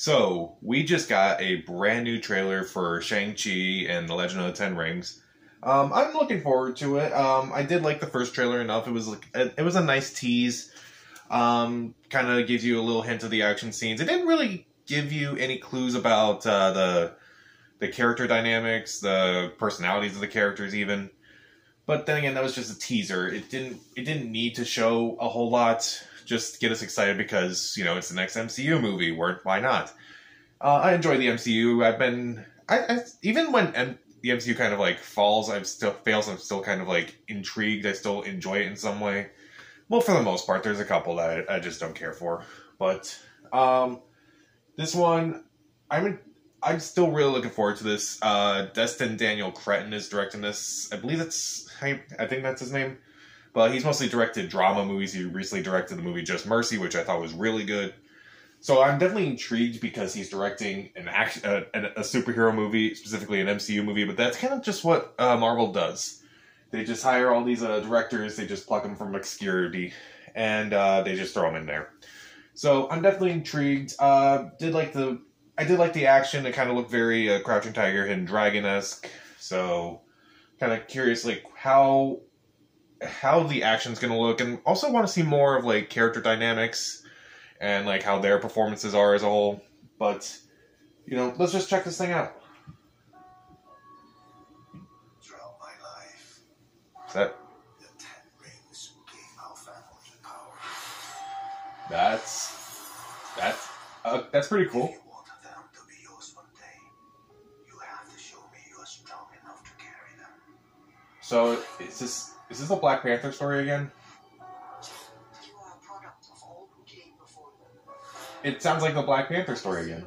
So, we just got a brand new trailer for Shang-Chi and the Legend of the Ten Rings. Um, I'm looking forward to it. Um, I did like the first trailer enough. It was like it was a nice tease. Um, kind of gives you a little hint of the action scenes. It didn't really give you any clues about uh, the the character dynamics, the personalities of the characters, even. But then again, that was just a teaser. It didn't it didn't need to show a whole lot just get us excited because you know it's the next MCU movie. Where why not? Uh, I enjoy the MCU. I've been I, I even when M- the MCU kind of like falls, I'm still fails. I'm still kind of like intrigued. I still enjoy it in some way. Well, for the most part, there's a couple that I, I just don't care for. But um, this one, I'm I'm still really looking forward to this. Uh, Destin Daniel Cretton is directing this. I believe it's I, I think that's his name. But he's mostly directed drama movies. He recently directed the movie Just Mercy, which I thought was really good. So I'm definitely intrigued because he's directing an action, a, a superhero movie, specifically an MCU movie. But that's kind of just what uh, Marvel does. They just hire all these uh, directors. They just pluck them from obscurity, and uh, they just throw them in there. So I'm definitely intrigued. Uh, did like the I did like the action. It kind of looked very uh, Crouching Tiger, Hidden Dragon esque. So kind of curious, like how how the action's going to look, and also want to see more of like character dynamics and like how their performances are as a whole. But you know, let's just check this thing out. Throughout my life, Is that the Ten Rings gave our family power. that's that's uh, that's pretty cool. If you want them to be yours one day, you have to show me you are strong enough to carry them. So is this is this the Black Panther story again? You are a product of all who came before. It sounds like the Black Panther story again.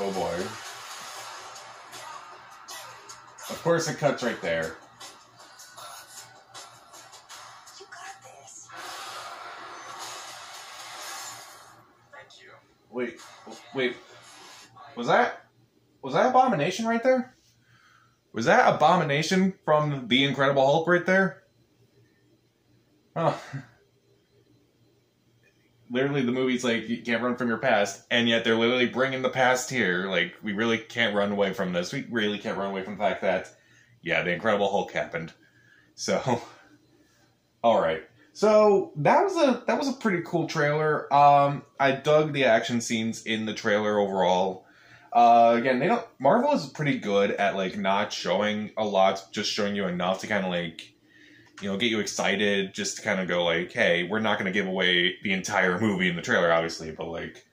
Oh boy. Of course, it cuts right there. You got this. Thank you. Wait, wait. Was that was that Abomination right there? Was that Abomination from The Incredible Hulk right there? Oh. Literally, the movie's like you can't run from your past, and yet they're literally bringing the past here. Like we really can't run away from this. We really can't run away from the fact that, yeah, the Incredible Hulk happened. So, all right. So that was a that was a pretty cool trailer. Um, I dug the action scenes in the trailer overall. Uh, again, they don't. Marvel is pretty good at like not showing a lot, just showing you enough to kind of like, you know, get you excited. Just to kind of go like, hey, we're not going to give away the entire movie in the trailer, obviously, but like,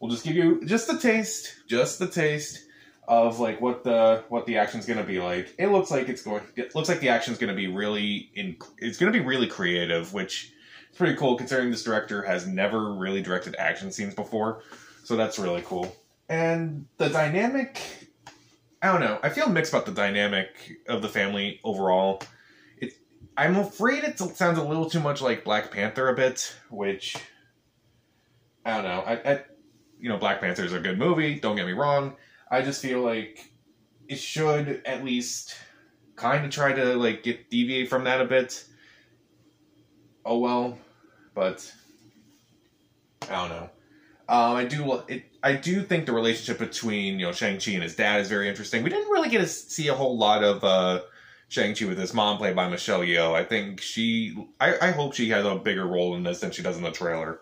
we'll just give you just the taste, just the taste of like what the what the action's going to be like. It looks like it's going. It looks like the action's going to be really in. It's going to be really creative, which is pretty cool considering this director has never really directed action scenes before. So that's really cool. And the dynamic, I don't know. I feel mixed about the dynamic of the family overall. I'm afraid it sounds a little too much like Black Panther a bit, which I don't know. I, I you know, Black Panther is a good movie. Don't get me wrong. I just feel like it should at least kind of try to like get deviate from that a bit. Oh well, but I don't know. Um, I do. It. I do think the relationship between you know Shang Chi and his dad is very interesting. We didn't really get to see a whole lot of uh, Shang Chi with his mom, played by Michelle Yeoh. I think she, I, I hope she has a bigger role in this than she does in the trailer.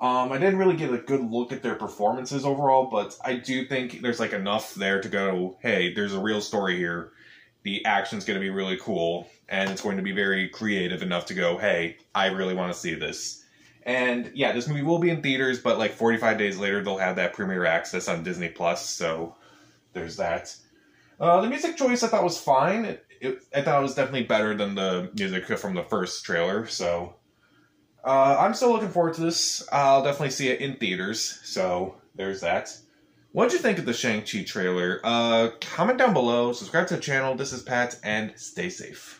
Um, I didn't really get a good look at their performances overall, but I do think there's like enough there to go. Hey, there's a real story here. The action's going to be really cool, and it's going to be very creative enough to go. Hey, I really want to see this. And yeah, this movie will be in theaters, but like 45 days later, they'll have that premiere access on Disney Plus. So there's that. Uh, the music choice I thought was fine. It, it, I thought it was definitely better than the music from the first trailer. So uh, I'm still looking forward to this. I'll definitely see it in theaters. So there's that. What'd you think of the Shang-Chi trailer? Uh, comment down below, subscribe to the channel. This is Pat, and stay safe.